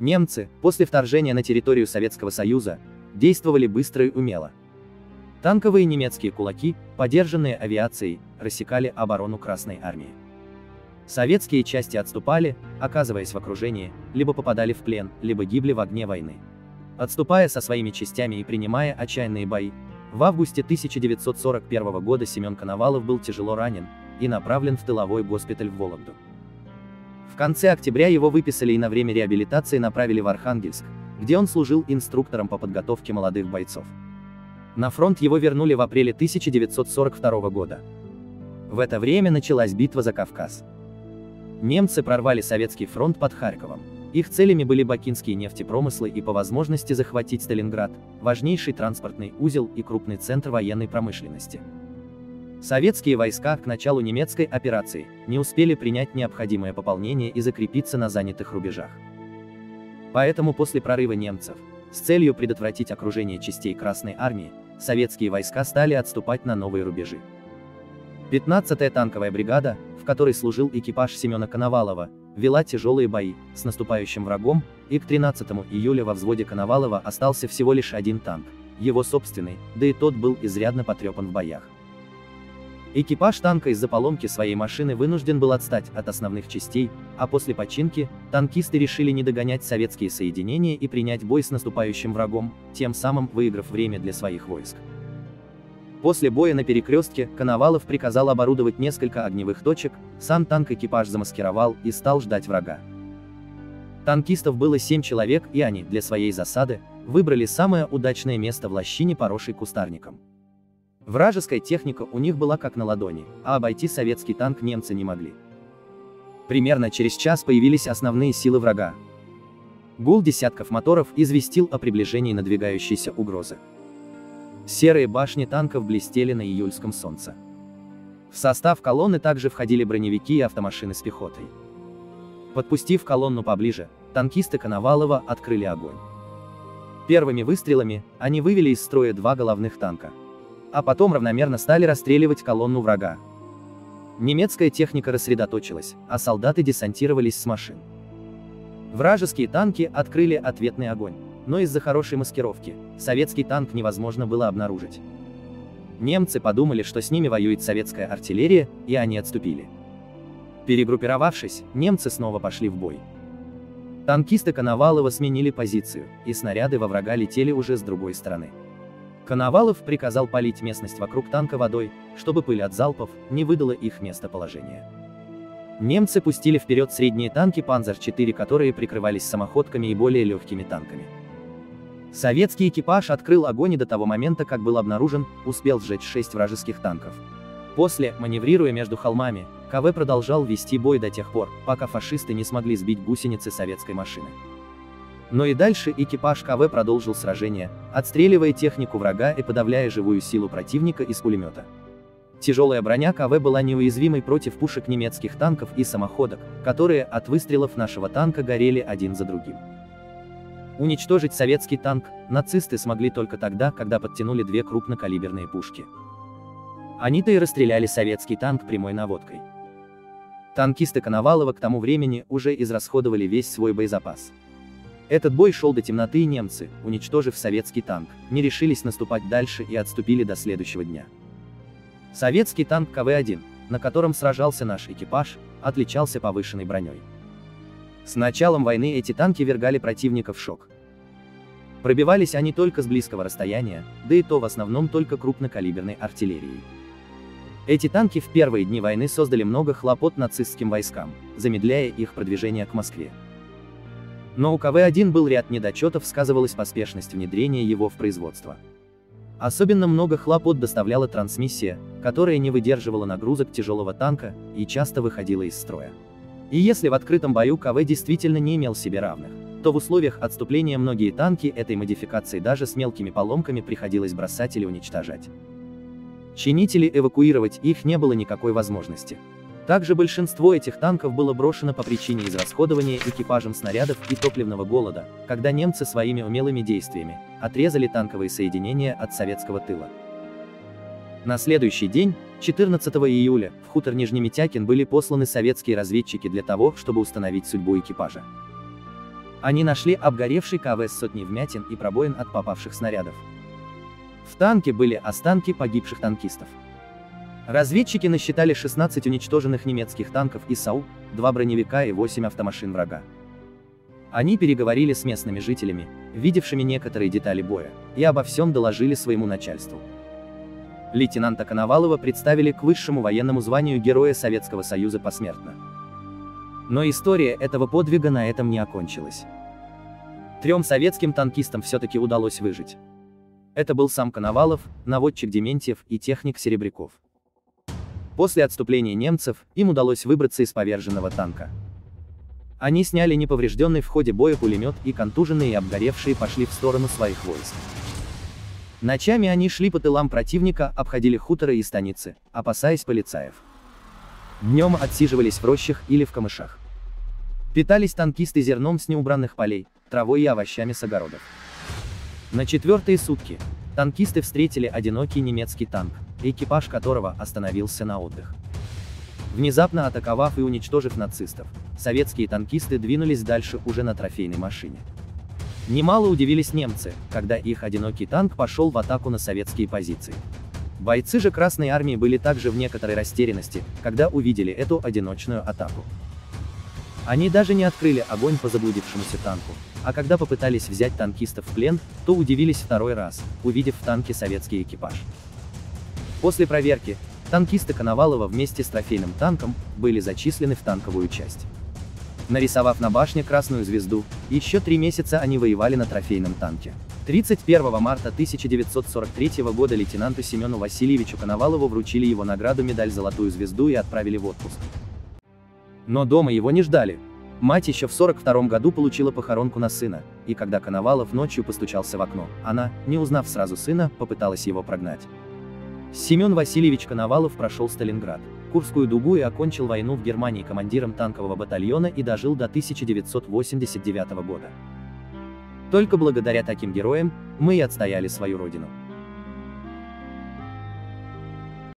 Немцы, после вторжения на территорию Советского Союза, действовали быстро и умело. Танковые немецкие кулаки, поддержанные авиацией, рассекали оборону Красной Армии. Советские части отступали, оказываясь в окружении, либо попадали в плен, либо гибли в огне войны. Отступая со своими частями и принимая отчаянные бои, в августе 1941 года Семен Коновалов был тяжело ранен и направлен в тыловой госпиталь в Вологду. Конце октября его выписали и на время реабилитации направили в Архангельск, где он служил инструктором по подготовке молодых бойцов. На фронт его вернули в апреле 1942 года. В это время началась битва за Кавказ. Немцы прорвали советский фронт под Харьковом. Их целями были бакинские нефтепромыслы и по возможности захватить Сталинград, важнейший транспортный узел и крупный центр военной промышленности. Советские войска к началу немецкой операции не успели принять необходимое пополнение и закрепиться на занятых рубежах. Поэтому после прорыва немцев, с целью предотвратить окружение частей Красной Армии, советские войска стали отступать на новые рубежи. 15-я танковая бригада, в которой служил экипаж Семена Коновалова, вела тяжелые бои с наступающим врагом, и к 13 июля во взводе Коновалова остался всего лишь один танк, его собственный, да и тот был изрядно потрепан в боях. Экипаж танка из-за поломки своей машины вынужден был отстать от основных частей, а после починки, танкисты решили не догонять советские соединения и принять бой с наступающим врагом, тем самым выиграв время для своих войск. После боя на перекрестке, Коновалов приказал оборудовать несколько огневых точек, сам танк экипаж замаскировал и стал ждать врага. Танкистов было 7 человек и они, для своей засады, выбрали самое удачное место в лощине, поросшей кустарником. Вражеская техника у них была как на ладони, а обойти советский танк немцы не могли. Примерно через час появились основные силы врага. Гул десятков моторов известил о приближении надвигающейся угрозы. Серые башни танков блестели на июльском солнце. В состав колонны также входили броневики и автомашины с пехотой. Подпустив колонну поближе, танкисты Коновалова открыли огонь. Первыми выстрелами они вывели из строя два головных танка. А потом равномерно стали расстреливать колонну врага. Немецкая техника рассредоточилась, а солдаты десантировались с машин. Вражеские танки открыли ответный огонь но из-за хорошей маскировки, советский танк невозможно было обнаружить. Немцы подумали, что с ними воюет советская артиллерия, и они отступили. Перегруппировавшись, немцы снова пошли в бой. Танкисты Коновалова сменили позицию, и снаряды во врага летели уже с другой стороны. Коновалов приказал полить местность вокруг танка водой, чтобы пыль от залпов не выдала их местоположение. Немцы пустили вперед средние танки Панзер-4, которые прикрывались самоходками и более легкими танками. Советский экипаж открыл огонь и до того момента, как был обнаружен, успел сжечь шесть вражеских танков. После, маневрируя между холмами, КВ продолжал вести бой до тех пор, пока фашисты не смогли сбить гусеницы советской машины. Но и дальше экипаж КВ продолжил сражение, отстреливая технику врага и подавляя живую силу противника из пулемета. Тяжелая броня КВ была неуязвимой против пушек немецких танков и самоходок, которые от выстрелов нашего танка горели один за другим. Уничтожить советский танк нацисты смогли только тогда, когда подтянули две крупнокалиберные пушки. Они-то и расстреляли советский танк прямой наводкой. Танкисты Коновалова к тому времени уже израсходовали весь свой боезапас. Этот бой шел до темноты и немцы, уничтожив советский танк, не решились наступать дальше и отступили до следующего дня. Советский танк КВ-1, на котором сражался наш экипаж, отличался повышенной броней. С началом войны эти танки вергали противника в шок. Пробивались они только с близкого расстояния, да и то в основном только крупнокалиберной артиллерией. Эти танки в первые дни войны создали много хлопот нацистским войскам, замедляя их продвижение к Москве. Но у КВ-1 был ряд недочетов, сказывалась поспешность внедрения его в производство. Особенно много хлопот доставляла трансмиссия, которая не выдерживала нагрузок тяжелого танка и часто выходила из строя. И если в открытом бою КВ действительно не имел себе равных, то в условиях отступления многие танки этой модификации даже с мелкими поломками приходилось бросать или уничтожать. Чинители эвакуировать их не было никакой возможности. Также большинство этих танков было брошено по причине израсходования экипажем снарядов и топливного голода, когда немцы своими умелыми действиями отрезали танковые соединения от советского тыла. На следующий день, 14 июля, в хутор Нижнемитякин были посланы советские разведчики для того, чтобы установить судьбу экипажа. Они нашли обгоревший КВ с сотней вмятин и пробоин от попавших снарядов. В танке были останки погибших танкистов. Разведчики насчитали 16 уничтоженных немецких танков ИСАУ, 2 броневика и 8 автомашин врага. Они переговорили с местными жителями, видевшими некоторые детали боя, и обо всем доложили своему начальству. Лейтенанта Коновалова представили к высшему военному званию Героя Советского Союза посмертно. Но история этого подвига на этом не окончилась. Трем советским танкистам все-таки удалось выжить. Это был сам Коновалов, наводчик Дементьев и техник Серебряков. После отступления немцев, им удалось выбраться из поверженного танка. Они сняли неповрежденный в ходе боя пулемет и контуженные и обгоревшие пошли в сторону своих войск. Ночами они шли по тылам противника, обходили хуторы и станицы, опасаясь полицаев. Днем отсиживались в рощах или в камышах. Питались танкисты зерном с неубранных полей, травой и овощами с огородов. На четвертые сутки танкисты встретили одинокий немецкий танк, экипаж которого остановился на отдых. Внезапно атаковав и уничтожив нацистов, советские танкисты двинулись дальше уже на трофейной машине. Немало удивились немцы, когда их одинокий танк пошел в атаку на советские позиции. Бойцы же Красной Армии были также в некоторой растерянности, когда увидели эту одиночную атаку. Они даже не открыли огонь по заблудившемуся танку, а когда попытались взять танкистов в плен, то удивились второй раз, увидев в танке советский экипаж. После проверки, танкисты Коновалова вместе с трофейным танком были зачислены в танковую часть. Нарисовав на башне красную звезду, еще три месяца они воевали на трофейном танке. 31 марта 1943 года лейтенанту Семену Васильевичу Коновалову вручили его награду медаль «Золотую звезду» и отправили в отпуск. Но дома его не ждали, Мать еще в 42 году получила похоронку на сына, и когда Коновалов ночью постучался в окно, она, не узнав сразу сына, попыталась его прогнать. Семен Васильевич Коновалов прошел Сталинград, Курскую дугу и окончил войну в Германии командиром танкового батальона и дожил до 1989 года. Только благодаря таким героям мы и отстояли свою родину.